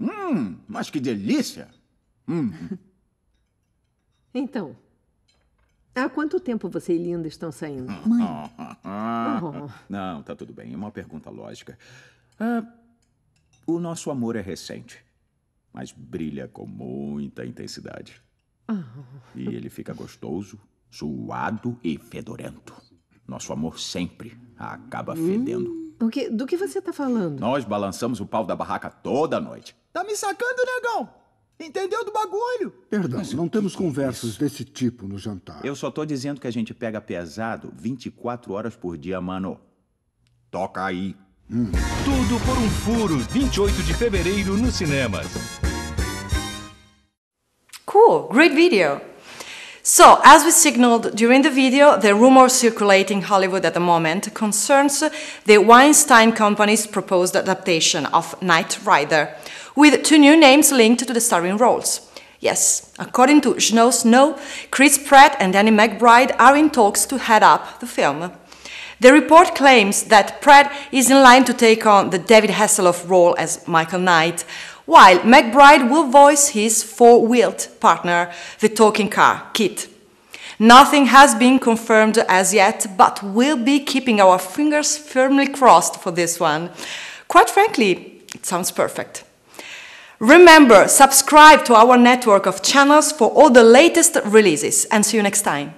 Hum, mas que delícia! Então, há quanto tempo você e Linda estão saindo? Ah, ah, ah. Oh. Não, tá tudo bem. É uma pergunta lógica. Ah, o nosso amor é recente, mas brilha com muita intensidade. E ele fica gostoso, suado e fedorento. Nosso amor sempre acaba fedendo. Que, do que você está falando? Nós balançamos o pau da barraca toda noite. Tá me sacando, negão? Entendeu do bagulho? Perdão, não temos conversas desse tipo no jantar. Eu só tô dizendo que a gente pega pesado 24 horas por dia, mano. Toca aí. Tudo por um furo, 28 de fevereiro nos cinemas. Cool, great video. So, as we signaled during the video, the rumor circulating Hollywood at the moment concerns the Weinstein Company's proposed adaptation of Knight Rider, with two new names linked to the starring roles. Yes, according to Snow Snow, Chris Pratt and Danny McBride are in talks to head up the film. The report claims that Pratt is in line to take on the David Hasselhoff role as Michael Knight, while McBride will voice his four-wheeled partner, the talking car, Kit. Nothing has been confirmed as yet, but we'll be keeping our fingers firmly crossed for this one. Quite frankly, it sounds perfect. Remember, subscribe to our network of channels for all the latest releases, and see you next time.